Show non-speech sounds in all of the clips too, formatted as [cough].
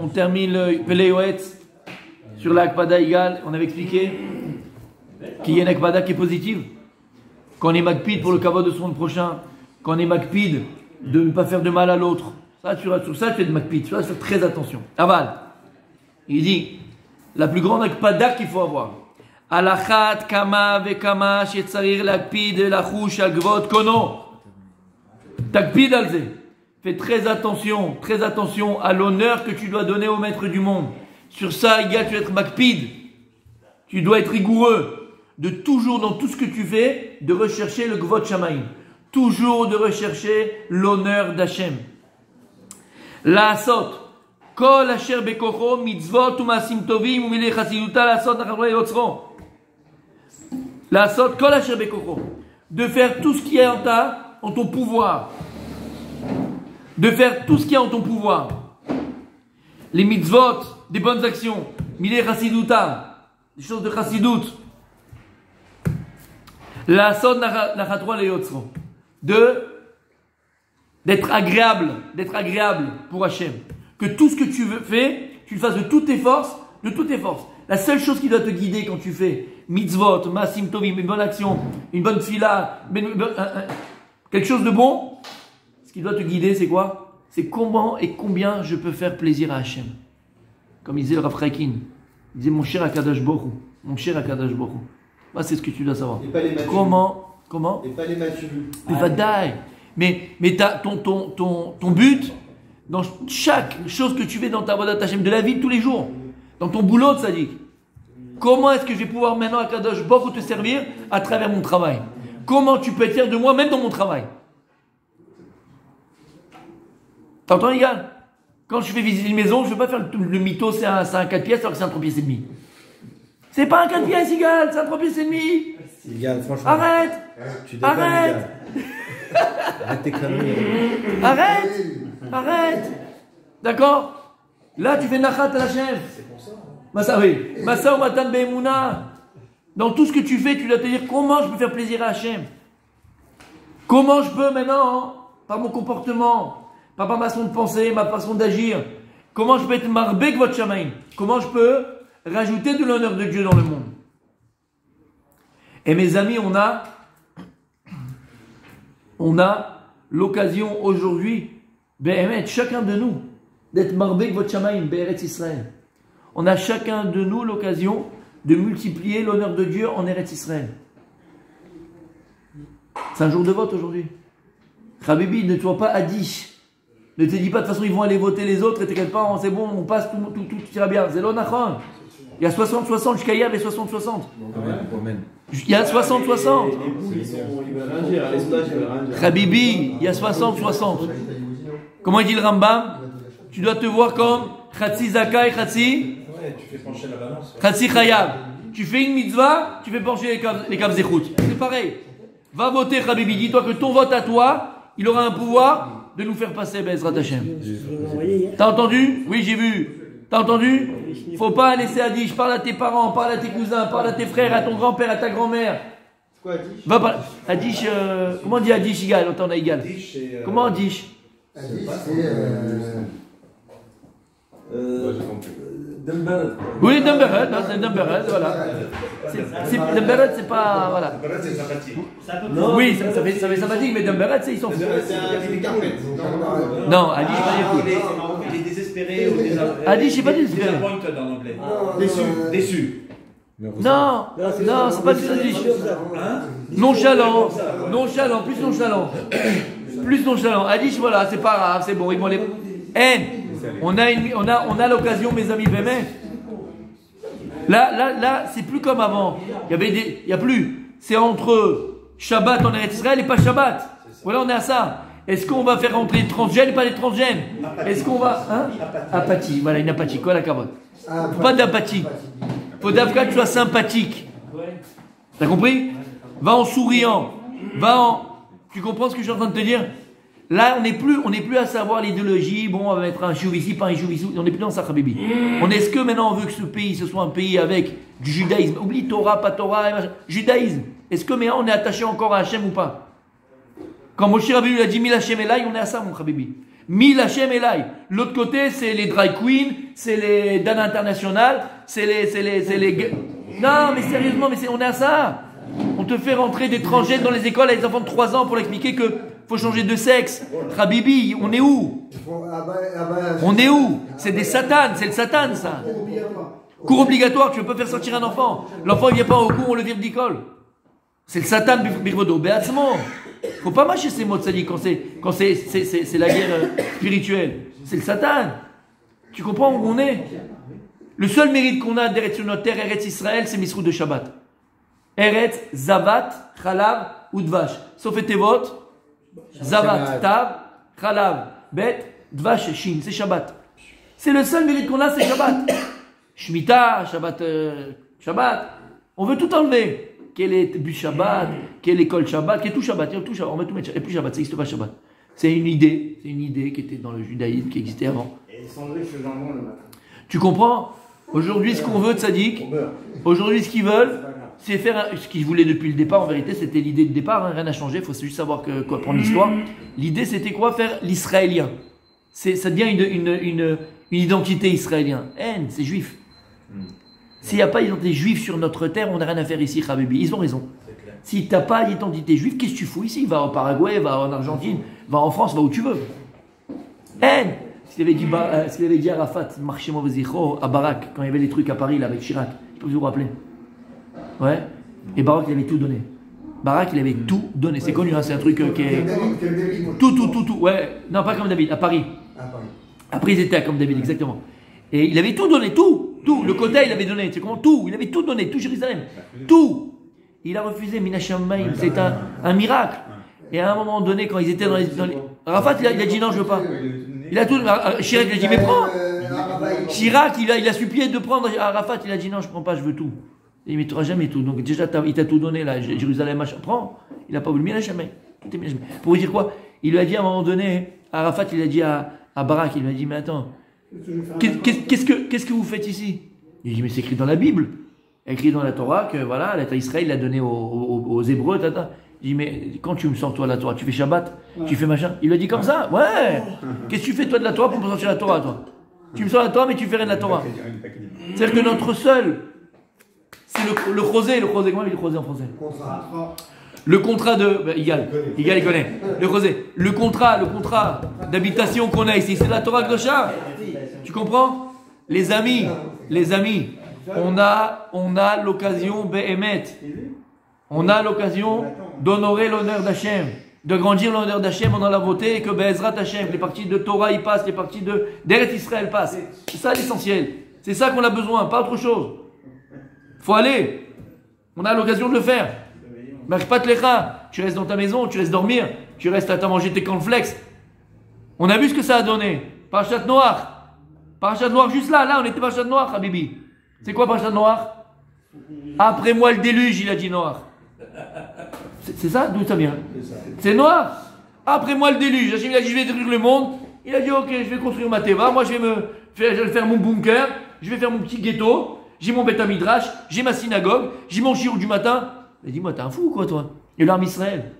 on termine le sur l'Akpada égale. On avait expliqué qu'il y a une Akpada qui est positive. Qu'on est Makpid pour le kavod de son prochain. Qu'on est Makpid de ne pas faire de mal à l'autre. Ça, sur, sur ça, tu es de Makpid. Tu dois faire très attention. Aval. Il dit la plus grande Akpada qu'il faut avoir. Alachat kama vekama shetzarir lakpid lachush agvot kono. Takpid alze. Fais très attention, très attention à l'honneur que tu dois donner au maître du monde. Sur ça, il y a, tu dois être makpid. Tu dois être rigoureux. De toujours, dans tout ce que tu fais, de rechercher le gvot shamaim. Toujours de rechercher l'honneur d'Hachem. La asot. Kol bekocho mitzvot umasim tovim chasiduta la asot. La asot kol. De faire tout ce qui est en ta, en ton pouvoir de faire tout ce qui est en ton pouvoir. Les mitzvot, des bonnes actions, mille chassiduta, des choses de chassidout. La son de d'être agréable, d'être agréable pour Hachem. Que tout ce que tu veux fais, tu le fasses de toutes tes forces, de toutes tes forces. La seule chose qui doit te guider quand tu fais mitzvot, masim tovim, une bonne action, une bonne fila, quelque chose de bon, qui doit te guider, c'est quoi? C'est comment et combien je peux faire plaisir à Hachem. Comme il disait le Rav Il disait mon cher Akadash Borou. Mon cher Akadash Borou. Moi, c'est ce que tu dois savoir. Et pas les comment Comment? Et pas les Mais va Mais, mais ton, ton, ton, ton but, dans chaque chose que tu fais dans ta voie Hachem, de la vie de tous les jours, dans ton boulot de sadique, comment est-ce que je vais pouvoir maintenant Akadash Borou te servir à travers mon travail? Comment tu peux être fier de moi même dans mon travail? T'entends, les gars? Quand je fais visiter une maison, je ne veux pas faire le, mytho, c'est un, un 4 pièces alors que c'est un 3 pièces et demi. C'est pas un 4 pièces, égal, c'est un 3 pièces et demi. Égal, franchement. Arrête tu Arrête Arrête tes conneries. Arrête Arrête D'accord? Là, tu fais nachat à la chef. C'est pour ça. Massa, oui. Massa ou matan. Dans tout ce que tu fais, tu dois te dire comment je peux faire plaisir à Hachem. Comment je peux maintenant, hein, par mon comportement, pas ma façon de penser, ma façon d'agir. Comment je peux être marbek votre chamaïm Comment je peux rajouter de l'honneur de Dieu dans le monde? Et mes amis, on a, on a l'occasion aujourd'hui, chacun de nous, d'être marbek votre chamaïm, Be'eretz Israël. On a chacun de nous l'occasion de multiplier l'honneur de Dieu en Eretz Israël. C'est un jour de vote aujourd'hui. Habibi, ne sois pas addish ne te dis pas de toute façon ils vont aller voter les autres et t'inquiète pas, c'est bon, on passe, tout, tout, tout, ira bien. C'est l'onachon. Il y a 60-60, jusqu'à hier, il y avait 60-60. Il y a 60-60. Habibi, il y a 60-60. Comment il dit le Rambam? Tu dois te voir comme Khatsi Zakai, Khatsi Khatsi Khayab. Tu fais une mitzvah, tu fais pencher les caves C'est pareil. Va voter, Habibi. Dis-toi que ton vote à toi, il aura un pouvoir de nous faire passer Bezrat Hashem. T'as entendu? Oui, j'ai vu. T'as entendu? Faut pas laisser Adish. Parle à tes parents, parle à tes cousins, parle à tes frères, à ton grand-père, à ta grand-mère. C'est quoi Adish? Va par... Adish, euh... comment on dit Adish égal? On a égal. euh... Comment Adish Adish, c'est. Euh... Euh... Oui, Dumberet, c'est Dumberet, voilà. Dumberet, c'est pas. Voilà. c'est sympathique. Oui, ça, ça, fait, ça fait sympathique, mais Dumberet, ils sont. C'est des carpettes. Non, Adi, il, est, il est désespéré ou Adi, je sais pas désespéré. Disappointed en anglais. Déçu. Déçu. Non, non, c'est pas du Hein Nonchalant, nonchalant, plus nonchalant. Plus nonchalant. Adi, voilà, c'est pas grave, c'est bon, ils vont les. Eh, on a, l'occasion, mes amis, vraiment. Là, là, là, c'est plus comme avant. Il y avait des, y a plus. C'est entre Shabbat en Israël et pas Shabbat. Voilà, on est à ça. Est-ce qu'on va faire rentrer les transgènes et pas les transgènes? Est-ce qu'on va. Hein? Apathie. Voilà, une apathie. Quoi la carotte? Pas d'apathie. Faut d'abord que tu sois sympathique. T'as compris? Va en souriant. Va en. Tu comprends ce que je suis en train de te dire? Là, on n'est plus, on n'est plus à savoir l'idéologie. Bon, on va mettre un chou ici, pas un chou ici. On n'est plus dans ça, Habibi. On est-ce que maintenant on veut que ce pays ce soit un pays avec du judaïsme Oublie Torah, pas Torah, judaïsme. Est-ce que maintenant on est attaché encore à Hachem ou pas? Quand Moshe Rabbi a dit mille Hachem est là, on est à ça, mon Habibi. Mille Hachem Elai. L'autre côté, c'est les dry queens, c'est les Dan International, c'est les, c'est les, c'est les. Non, mais sérieusement, mais c'est, on est à ça. On te fait rentrer d'étrangers dans les écoles à des enfants de 3 ans pour expliquer que faut changer de sexe. On est où? On est où? C'est des satanes, c'est le satan ça. Cours obligatoire, tu ne peux pas faire sortir un enfant. L'enfant il vient pas au cours, on le vire d'école. C'est le satan birvodo, béatement. Faut pas mâcher ces mots de sadique quand c'est c'est la guerre euh, spirituelle. C'est le satan. Tu comprends où on est? Le seul mérite qu'on a d'Eretz sur notre terre, Eretz Israël, c'est Misrou de Shabbat. Eretz, Zavat, Chalav ou Dvash. Sauf Etevot, Zavat, Tav, Chalav, Bet, Dvash, Shin. C'est Shabbat. C'est le seul mérite qu'on a, c'est Shabbat. [coughs] Shemitah, Shabbat, euh, Shabbat. On veut tout enlever. Quel est bus Shabbat, quelle école Shabbat, quel est tout Shabbat, tout Shabbat, on va tout mettre. Et plus Shabbat, ça n'existe pas Shabbat. C'est une idée, c'est une idée qui était dans le judaïsme, qui existait avant. Et sandwich au jambon le matin. Tu comprends? Aujourd'hui, ce qu'on veut de beurre. aujourd'hui, ce qu'ils veulent, C'est faire ce qu'ils voulaient depuis le départ. En vérité, c'était l'idée de départ, hein, rien n'a changé. Il faut juste savoir que, quoi prendre l'histoire. L'idée, c'était quoi? Faire l'israélien. C'est, ça devient une, une, une, une identité israélienne. Haine, c'est juif. S'il n'y a pas d'identité juive sur notre terre, on n'a rien à faire ici, Habibi. Ils ont raison. Si tu n'as pas d'identité juive, qu'est-ce que tu fous ici? Va au Paraguay, va en Argentine, va en France, va où tu veux. Haine Ce qu'il avait dit, Ba- euh, ce qu'il avait dit Arafat, marchez moi à Barak, quand il y avait les trucs à Paris là, avec Chirac. Je peux vous rappeler. Ouais. Et Barak, il avait tout donné. Barak, il avait tout donné. C'est connu, hein, c'est un truc euh, qui est. Tout, tout, tout, tout. Ouais. Non, pas comme David, à Paris. Ah, Paris. Après, ils étaient à comme David, exactement. Et il avait tout donné, tout, tout. Le côté, il avait donné, c'est comment Tout. Il avait tout donné, tout Jérusalem. Tout. Il a refusé Minashamayim. C'est un, un miracle. Et à un moment donné, quand ils étaient dans les. Dans les... Arafat, il a, il a dit non, je veux pas. Il a tout. euh, Chirac, il a dit mais prends. Euh, Arafat, il- Chirac, il a, il a supplié de prendre Arafat, il a dit non, je prends pas, je veux tout. Il tu n'auras jamais tout. Donc déjà, il t'a tout donné là, Jérusalem, machin, prends. Il n'a pas voulu, mais jamais. Tout est Minashamayim. Pour vous dire quoi? Il lui a dit à un moment donné, Arafat, il a dit à, à Barak, il lui a dit mais attends, qu'est- qu'est- qu'est-ce que, qu'est-ce que vous faites ici? Il dit mais c'est écrit dans la Bible. Écrit dans la Torah que voilà, l'État Israël l'a donné aux, aux- aux Hébreux, tata. Il dit mais quand tu me sors toi la Torah, tu fais Shabbat, tu fais machin? Il a dit comme ça, ouais. Qu'est-ce que tu fais toi de la Torah pour me sortir la Torah toi? Tu me sors la Torah mais tu fais rien de la Torah. C'est-à-dire que notre seul, c'est le, le rosé, le rosé, comment il dit le rosé en français Contrat. Le contrat de, bah, Igal, Igal il connaît. Le rosé, le contrat, le contrat d'habitation qu'on a ici, c'est la Torah Gdosha. Tu comprends? Les amis, les amis, on a, on a l'occasion, Behemet, on a l'occasion d'honorer l'honneur d'Hachem, de grandir l'honneur d'Hachem, on en a voté, et que Be'ezrat Hachem, les parties de Torah y passent, les parties de d'Eret Israël passent. C'est ça l'essentiel. C'est ça qu'on a besoin, pas autre chose. Faut aller. On a l'occasion de le faire. pas te tu restes dans ta maison, tu restes dormir, tu restes à t'as mangé tes cornflakes. On a vu ce que ça a donné. Parachat noir. Parachat noir juste là, là on était parachat noir, Habibi. C'est quoi parachat noir? Après moi le déluge, il a dit noir. C'est c'est ça? D'où ça vient? C'est noir. Après moi le déluge, Hachem, il a dit je vais détruire le monde. Il a dit ok, je vais construire ma teva, moi je vais me faire, je vais faire mon bunker, je vais faire mon petit ghetto, j'ai mon bêta midrash, j'ai ma synagogue, j'ai mon chirou du matin. Il a dit moi t'es un fou quoi toi? Et l'arme Israël.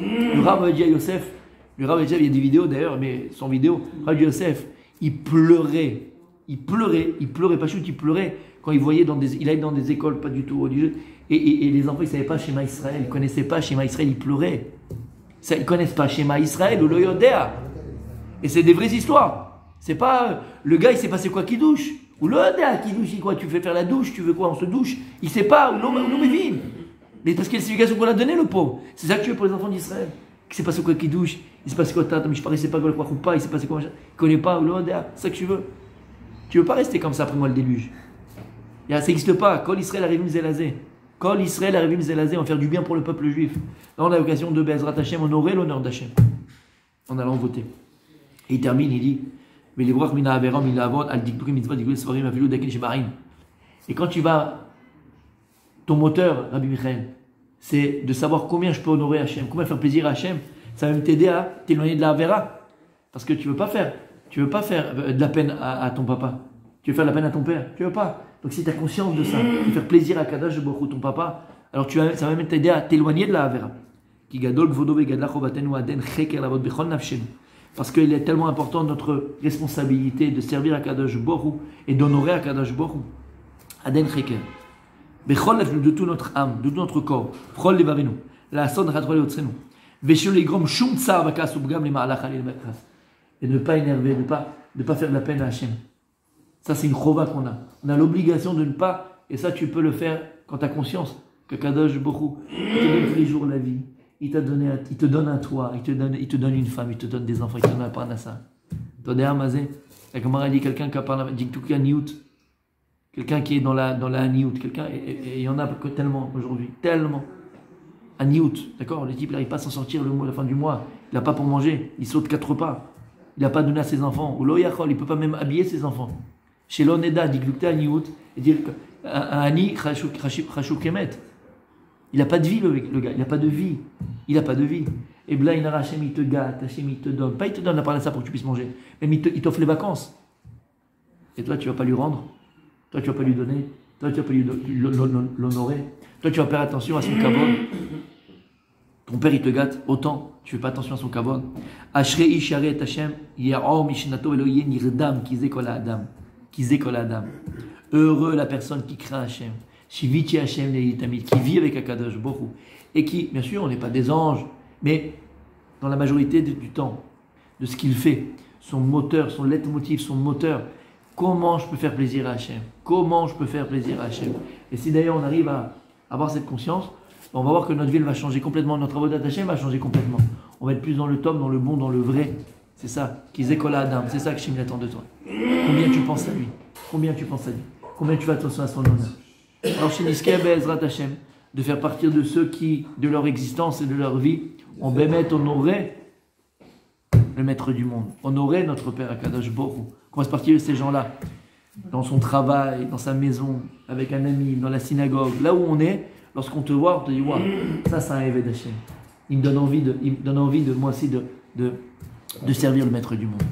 Le Rav a dit à Yosef, le Rav dit, il y a des vidéos d'ailleurs, mais sans vidéo, Rav Yosef, il pleurait, il pleurait, il pleurait, pas chute, il pleurait quand il voyait dans des, il allait dans des écoles pas du tout religieuses, et, et- les enfants ils savaient pas Shema Israël, ils connaissaient pas Shema Israël, ils pleuraient. Ça, ils connaissent pas Shema Israël ou le. Et c'est des vraies histoires. C'est pas euh, le gars il s'est passé quoi qui douche ou le Yodéa qui douche, il quoi Tu fais faire la douche, tu veux quoi On se douche. Il sait pas ou l'homme ou vide. Mais parce a l'éducation qu'on a donnée, le pauvre. C'est ça que tu veux pour les enfants d'Israël. Il s'est passé quoi qui douche Il s'est passé quoi tata, mais je paraissais pas quoi ou pas, il s'est passé quoi machin. Il connaît pas, le Odea. C'est ça que tu veux. Tu veux pas rester comme ça après moi le déluge. Ça n'existe pas. Kol Israël arrive Zelazé. Kol Israël arrive Zelazé, on va faire du bien pour le peuple juif. Là, on a l'occasion de Bezrat Hashem honorer l'honneur d'Hachem. En allant voter. Et il termine, il dit Et quand tu vas ton moteur, Rabbi Michael, c'est de savoir combien je peux honorer Hachem, combien faire plaisir à Hachem. Ça va me t'aider à t'éloigner de la Avera. Parce que tu veux pas faire, tu veux pas faire euh, de la peine à, ton papa. Tu veux faire de la peine à ton père. Tu veux pas. Donc si tu as conscience de ça, de faire plaisir à Kadash Hu, ton papa, alors ça va même t'aider à t'éloigner de la Avera. Parce qu'il est tellement important notre responsabilité de servir à Kadosh Borou et d'honorer à Kadosh Borou. Aden Cheker. De toute notre âme, de tout notre corps. Chol levavenu. La son ratole otsenu. Veshul legrom shum tsar vakas ubgam le ma'alach alil. Et ne pas énerver, ne pas, ne pas faire de la peine à Hachem. Ça, c'est une chova qu'on a. On a l'obligation de ne pas, et ça, tu peux le faire quand tu as conscience que Kadosh Borou, te donne tous les jours la vie. Il, te donne un toit, il te donne, il te donne une femme, il te donne des enfants, il te donne un parnassa. La Gemara dit quelqu'un qui a parlé, dit. Quelqu'un qui est dans la, dans la niout. Quelqu'un, et- il y en a tellement aujourd'hui, tellement. Un niout, d'accord? Le type, il n'arrive pas à s'en sortir le mois, la fin du mois. Il n'a pas pour manger, il saute quatre repas. Il n'a pas donné à ses enfants. Ou il ne peut pas même habiller ses enfants. Chez l'oneda, dit que un niout, et dit que- un ani, chashuk kemet. Il n'a pas de vie, le, gars. Il n'a pas de vie. Il n'a pas de vie. Et Blain Hachem, il te gâte, Hachem, il te donne. Pas il te donne la ça pour que tu puisses manger. Même il t'offre les vacances. Et toi, tu vas pas lui rendre. Toi, tu vas pas lui donner. Toi, tu vas pas lui l'honorer. Toi, tu vas faire attention à son kavod. Ton père, il te gâte autant. Tu fais pas attention à son kavod. Ashrei ish yareh et Hachem, ya'or mishnato velo yeh nirdam ha'adam. Kizeh kol ha'adam. Heureux la personne qui craint Hachem. Shiviti Hachem leitamid, qui vit avec Akadosh Borou. Et qui, bien sûr, on n'est pas des anges, mais dans la majorité du temps, de ce qu'il fait, son moteur, son leitmotiv, son moteur, comment je peux faire plaisir à Hachem Comment je peux faire plaisir à Hachem Et si d'ailleurs on arrive à avoir cette conscience, on va voir que notre vie elle va changer complètement, notre avodat Hachem va changer complètement. On va être plus dans le top, dans le bon, dans le vrai. C'est ça, qu'ils écola Adam, c'est ça que Hachem attend de toi. Combien tu penses à lui? Combien tu penses à lui? Combien tu fais attention à son honneur? Alors chez Niskeh [laughs] Be'ezrat Hachem, de faire partir de ceux qui, de leur existence et de leur vie, ont bémet honoré le maître du monde, honorer notre Père Akadosh Borou. Qu'on va se partir de ces gens-là, dans son travail, dans sa maison, avec un ami, dans la synagogue, là où on est, lorsqu'on te voit, on te dit, waouh, ça c'est un éveil d'Hachem. Il me donne envie de, il me donne envie de moi aussi de, de, de servir le maître du monde.